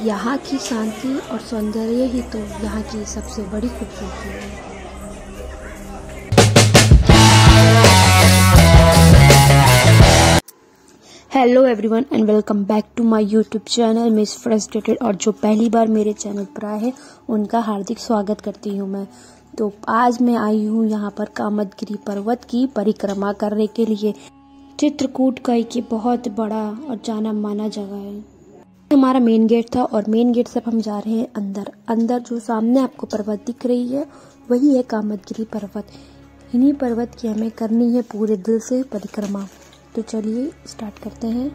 यहाँ की शांति और सौंदर्य ही तो यहाँ की सबसे बड़ी खूबसूरती है। Hello everyone and welcome back to my YouTube channel miss frustrated और जो पहली बार मेरे चैनल पर आए हैं, उनका हार्दिक स्वागत करती हूँ मैं। तो आज मैं आई हूँ यहाँ पर कामदगिरी पर्वत की परिक्रमा करने के लिए। चित्रकूट का एक बहुत बड़ा और जाना माना जगह है। हमारा मेन गेट था और मेन गेट से अब हम जा रहे हैं अंदर। अंदर जो सामने आपको पर्वत दिख रही है, वही है कामदगिरी पर्वत। इन्हीं पर्वत की हमें करनी है पूरे दिल से परिक्रमा। तो चलिए स्टार्ट करते हैं।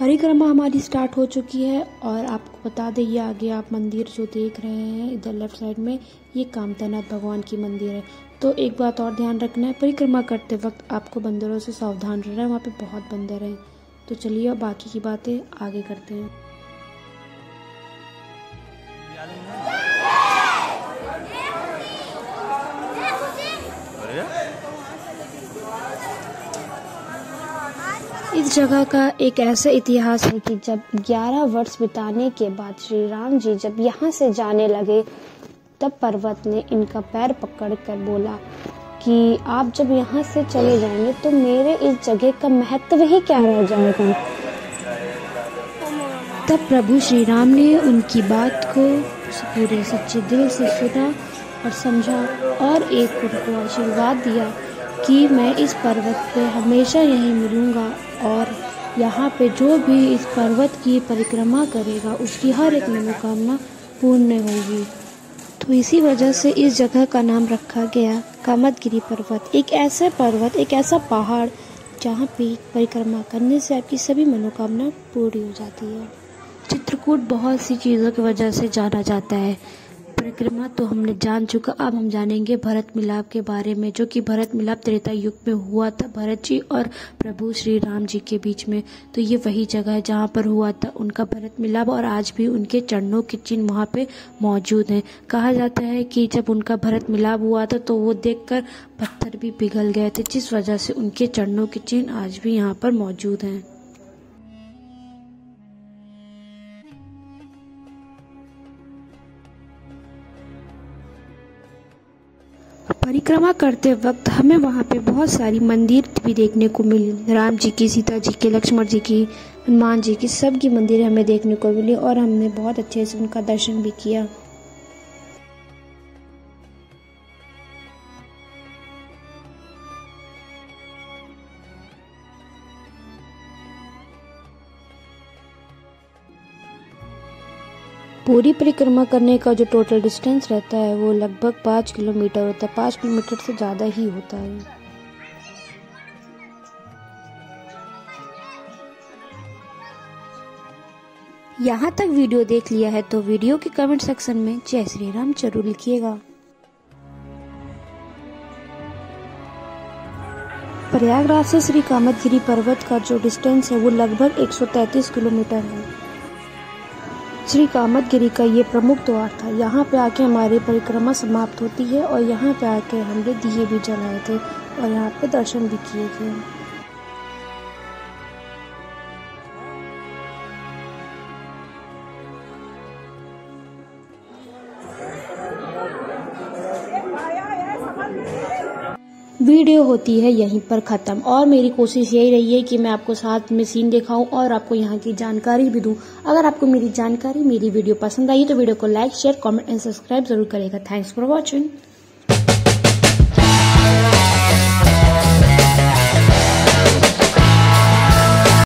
परिक्रमा हमारी स्टार्ट हो चुकी है और आपको बता दें, ये आगे आप मंदिर जो देख रहे हैं, इधर लेफ़्ट साइड में, ये कामतानाथ भगवान की मंदिर है। तो एक बात और ध्यान रखना है, परिक्रमा करते वक्त आपको बंदरों से सावधान रहना है, वहाँ पे बहुत बंदर हैं। तो चलिए अब बाकी की बातें आगे करते हैं। इस जगह का एक ऐसा इतिहास है कि जब 11 वर्ष बिताने के बाद श्री राम जी जब यहाँ से जाने लगे तब पर्वत ने इनका पैर पकड़ कर बोला कि आप जब यहाँ से चले जाएँगे तो मेरे इस जगह का महत्व ही क्या रह जाएगा? तब प्रभु श्री राम ने उनकी बात को पूरे सच्चे दिल से सुना और समझा और एक उनको आशीर्वाद दिया कि मैं इस पर्वत पे हमेशा यहीं मिलूँगा और यहाँ पे जो भी इस पर्वत की परिक्रमा करेगा, उसकी हर एक मनोकामना पूर्ण होगी। तो इसी वजह से इस जगह का नाम रखा गया कामतगिरी पर्वत। एक ऐसा पर्वत, एक ऐसा पहाड़ जहाँ पे परिक्रमा करने से आपकी सभी मनोकामना पूरी हो जाती है। चित्रकूट बहुत सी चीज़ों की वजह से जाना जाता है। परिक्रमा तो हमने जान चुका। अब हम जानेंगे भरत मिलाप के बारे में, जो कि भरत मिलाप त्रेता युग में हुआ था। भरत जी और प्रभु श्री राम जी के बीच में। तो ये वही जगह है जहाँ पर हुआ था उनका भरत मिलाप, और आज भी उनके चरणों के चिन्ह वहाँ पे मौजूद हैं। कहा जाता है कि जब उनका भरत मिलाप हुआ था तो वो देखकर पत्थर भी पिघल गए थे, जिस वजह से उनके चरणों के चिन्ह आज भी यहाँ पर मौजूद हैं। परिक्रमा करते वक्त हमें वहाँ पे बहुत सारी मंदिर भी देखने को मिली। राम जी की, सीता जी की, लक्ष्मण जी की, हनुमान जी की सब की मंदिर हमें देखने को मिली और हमने बहुत अच्छे से उनका दर्शन भी किया। पूरी परिक्रमा करने का जो टोटल डिस्टेंस रहता है, वो लगभग पाँच किलोमीटर होता है। पाँच किलोमीटर से ज़्यादा ही होता है। यहाँ तक वीडियो देख लिया है तो वीडियो के कमेंट सेक्शन में जय श्री राम ज़रूर लिखिएगा। प्रयागराज से श्री कामतगिरी पर्वत का जो डिस्टेंस है, वो लगभग 133 किलोमीटर है। श्री कामतगिरी का ये प्रमुख द्वार था। यहाँ पे आके हमारी परिक्रमा समाप्त होती है और यहाँ पे आके हमने दिए भी जलाए थे और यहाँ पे दर्शन भी किए थे। वीडियो होती है यहीं पर ख़त्म। और मेरी कोशिश यही रही है कि मैं आपको साथ में सीन दिखाऊँ और आपको यहाँ की जानकारी भी दूँ। अगर आपको मेरी जानकारी, मेरी वीडियो पसंद आई तो वीडियो को like share comment and subscribe ज़रूर करेगा। Thanks for watching